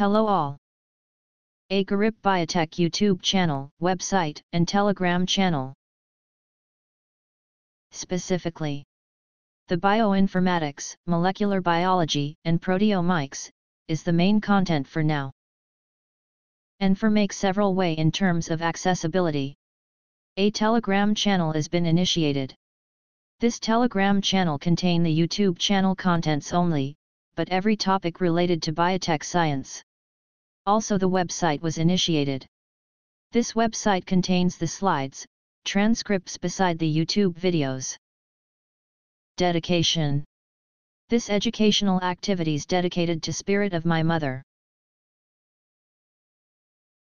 Hello all. A Gharip Biotech YouTube channel, website, and Telegram channel. Specifically, the bioinformatics, molecular biology, and proteomics is the main content for now. And for make several way in terms of accessibility. A Telegram channel has been initiated. This Telegram channel contain the YouTube channel contents only, but every topic related to biotech science. Also the website was initiated. This website contains the slides, transcripts beside the YouTube videos. Dedication This educational activities dedicated to spirit of my mother.